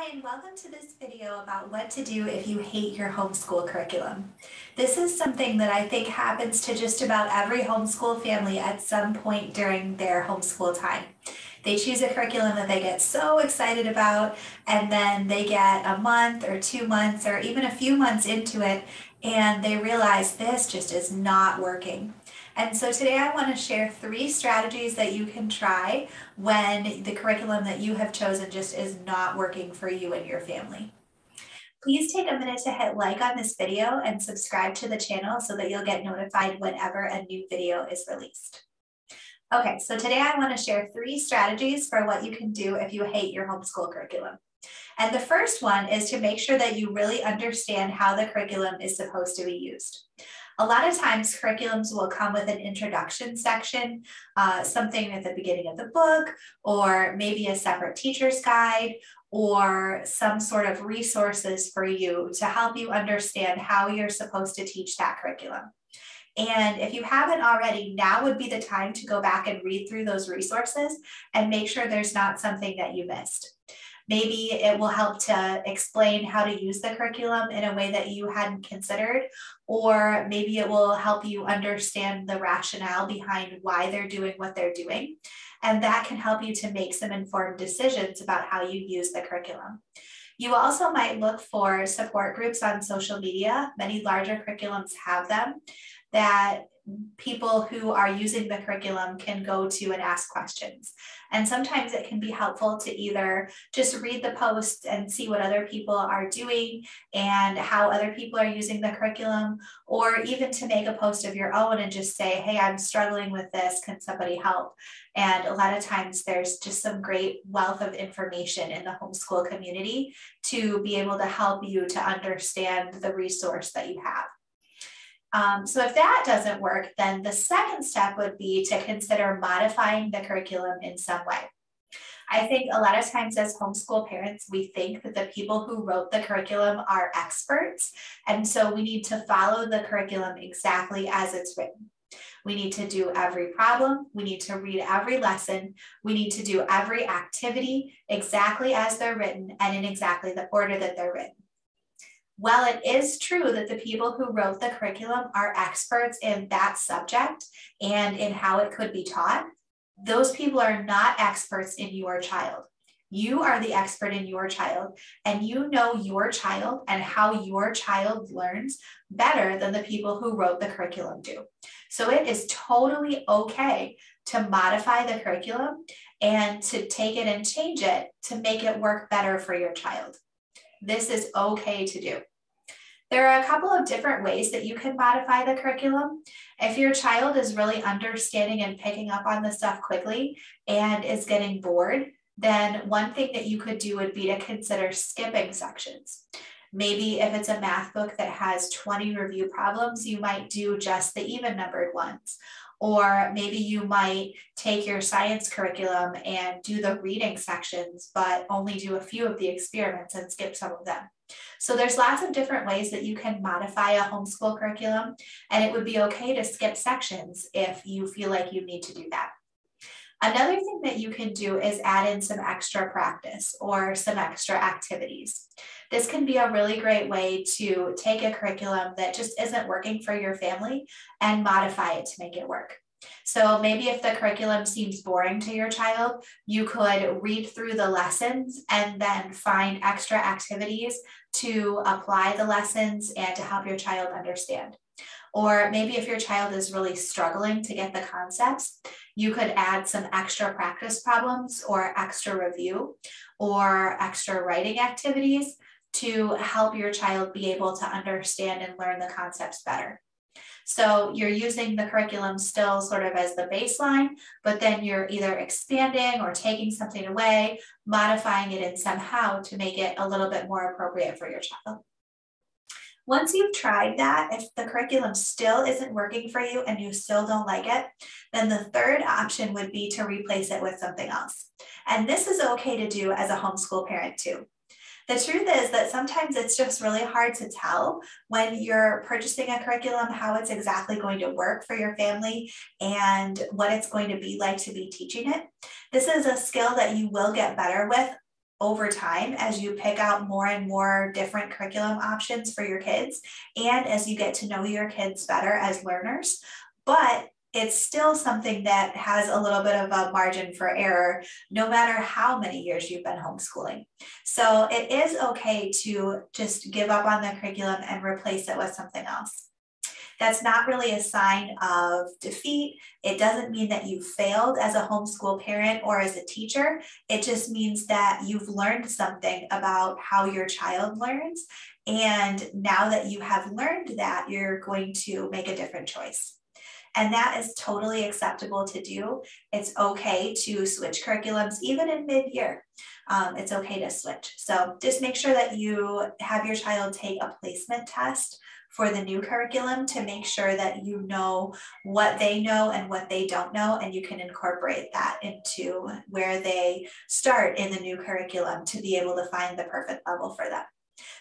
Hi, and welcome to this video about what to do if you hate your homeschool curriculum. This is something that I think happens to just about every homeschool family at some point during their homeschool time. They choose a curriculum that they get so excited about, and then they get a month or two months or even a few months into it, and they realize this just is not working. And so today I want to share three strategies that you can try when the curriculum that you have chosen just is not working for you and your family. Please take a minute to hit like on this video and subscribe to the channel so that you'll get notified whenever a new video is released. Okay, so today I want to share three strategies for what you can do if you hate your homeschool curriculum. And the first one is to make sure that you really understand how the curriculum is supposed to be used. A lot of times curriculums will come with an introduction section, uh, something at the beginning of the book, or maybe a separate teacher's guide, or some sort of resources for you to help you understand how you're supposed to teach that curriculum. And if you haven't already, now would be the time to go back and read through those resources and make sure there's not something that you missed. Maybe it will help to explain how to use the curriculum in a way that you hadn't considered, or maybe it will help you understand the rationale behind why they're doing what they're doing. And that can help you to make some informed decisions about how you use the curriculum. You also might look for support groups on social media. Many larger curriculums have them that people who are using the curriculum can go to and ask questions. And sometimes it can be helpful to either just read the posts and see what other people are doing and how other people are using the curriculum, or even to make a post of your own and just say, hey, I'm struggling with this. Can somebody help? And a lot of times there's just some great wealth of information in the homeschool community to be able to help you to understand the resource that you have. Um, so if that doesn't work, then the second step would be to consider modifying the curriculum in some way. I think a lot of times as homeschool parents, we think that the people who wrote the curriculum are experts. And so we need to follow the curriculum exactly as it's written. We need to do every problem. We need to read every lesson. We need to do every activity exactly as they're written and in exactly the order that they're written. While it is true that the people who wrote the curriculum are experts in that subject and in how it could be taught, those people are not experts in your child. You are the expert in your child, and you know your child and how your child learns better than the people who wrote the curriculum do. So it is totally okay to modify the curriculum and to take it and change it to make it work better for your child. This is okay to do. There are a couple of different ways that you can modify the curriculum. If your child is really understanding and picking up on the stuff quickly and is getting bored, then one thing that you could do would be to consider skipping sections. Maybe if it's a math book that has 20 review problems, you might do just the even numbered ones. Or maybe you might take your science curriculum and do the reading sections, but only do a few of the experiments and skip some of them. So there's lots of different ways that you can modify a homeschool curriculum, and it would be okay to skip sections if you feel like you need to do that. Another thing that you can do is add in some extra practice or some extra activities. This can be a really great way to take a curriculum that just isn't working for your family and modify it to make it work. So maybe if the curriculum seems boring to your child, you could read through the lessons and then find extra activities to apply the lessons and to help your child understand. Or maybe if your child is really struggling to get the concepts, you could add some extra practice problems or extra review or extra writing activities to help your child be able to understand and learn the concepts better. So you're using the curriculum still sort of as the baseline, but then you're either expanding or taking something away, modifying it in somehow to make it a little bit more appropriate for your child. Once you've tried that, if the curriculum still isn't working for you and you still don't like it, then the third option would be to replace it with something else. And this is okay to do as a homeschool parent too. The truth is that sometimes it's just really hard to tell when you're purchasing a curriculum how it's exactly going to work for your family and what it's going to be like to be teaching it. This is a skill that you will get better with over time as you pick out more and more different curriculum options for your kids and as you get to know your kids better as learners. But it's still something that has a little bit of a margin for error, no matter how many years you've been homeschooling. So it is okay to just give up on the curriculum and replace it with something else. That's not really a sign of defeat. It doesn't mean that you failed as a homeschool parent or as a teacher. It just means that you've learned something about how your child learns. And now that you have learned that, you're going to make a different choice. And that is totally acceptable to do. It's okay to switch curriculums, even in mid year. Um, it's okay to switch. So just make sure that you have your child take a placement test for the new curriculum to make sure that you know what they know and what they don't know, and you can incorporate that into where they start in the new curriculum to be able to find the perfect level for them.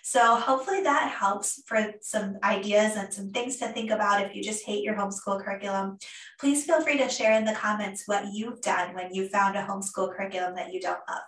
So hopefully that helps for some ideas and some things to think about if you just hate your homeschool curriculum. Please feel free to share in the comments what you've done when you found a homeschool curriculum that you don't love.